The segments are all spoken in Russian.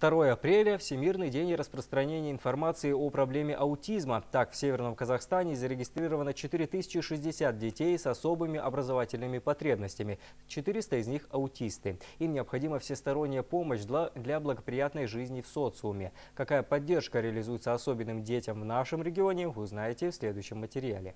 2 апреля – Всемирный день распространения информации о проблеме аутизма. Так, в Северном Казахстане зарегистрировано 4060 детей с особыми образовательными потребностями. 400 из них – аутисты. Им необходима всесторонняя помощь для, для благоприятной жизни в социуме. Какая поддержка реализуется особенным детям в нашем регионе, вы узнаете в следующем материале.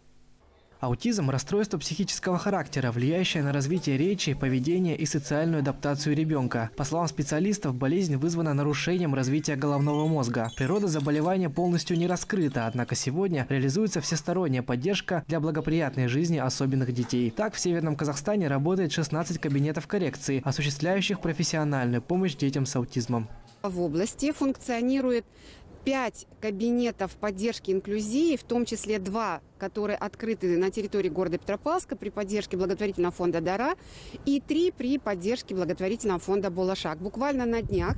Аутизм – расстройство психического характера, влияющее на развитие речи, поведения и социальную адаптацию ребенка. По словам специалистов, болезнь вызвана нарушением развития головного мозга. Природа заболевания полностью не раскрыта, однако сегодня реализуется всесторонняя поддержка для благоприятной жизни особенных детей. Так, в Северном Казахстане работает 16 кабинетов коррекции, осуществляющих профессиональную помощь детям с аутизмом. В области функционирует пять кабинетов поддержки инклюзии, в том числе два которые открыты на территории города Петропавловска при поддержке благотворительного фонда «Дара» и три при поддержке благотворительного фонда «Болошак». Буквально на днях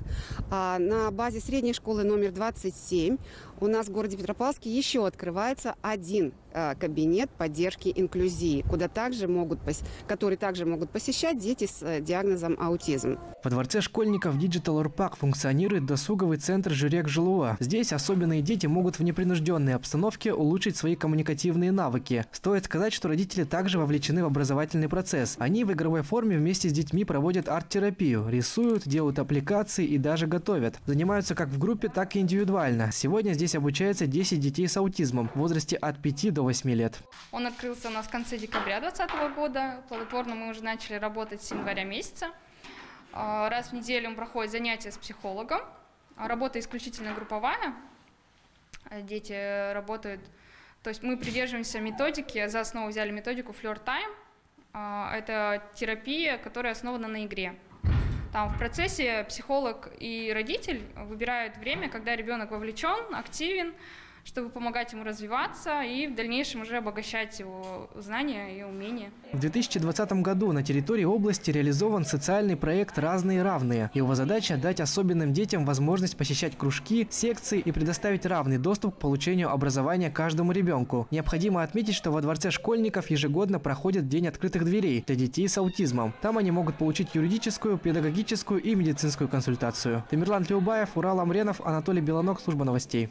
а, на базе средней школы номер 27 у нас в городе Петропавловске еще открывается один а, кабинет поддержки инклюзии, куда также могут, который также могут посещать дети с а, диагнозом аутизм. Во дворце школьников Digital Урпак функционирует досуговый центр Жюрек Жилуа. Здесь особенные дети могут в непринужденной обстановке улучшить свои коммуникативные навыки. Стоит сказать, что родители также вовлечены в образовательный процесс. Они в игровой форме вместе с детьми проводят арт-терапию, рисуют, делают аппликации и даже готовят. Занимаются как в группе, так и индивидуально. Сегодня здесь обучается 10 детей с аутизмом в возрасте от 5 до 8 лет. Он открылся у нас в конце декабря 2020 года. Плодотворно мы уже начали работать с января месяца. А, раз в неделю проходит занятия с психологом. Работа исключительно групповая. Дети работают то есть мы придерживаемся методики, за основу взяли методику Time. А, это терапия, которая основана на игре. Там в процессе психолог и родитель выбирают время, когда ребенок вовлечен, активен, чтобы помогать ему развиваться и в дальнейшем уже обогащать его знания и умения. В 2020 году на территории области реализован социальный проект «Разные равные». Его задача – дать особенным детям возможность посещать кружки, секции и предоставить равный доступ к получению образования каждому ребенку. Необходимо отметить, что во Дворце школьников ежегодно проходит День открытых дверей для детей с аутизмом. Там они могут получить юридическую, педагогическую и медицинскую консультацию. Тамерлан Тлеубаев, Урал Амренов, Анатолий Белонок, служба новостей.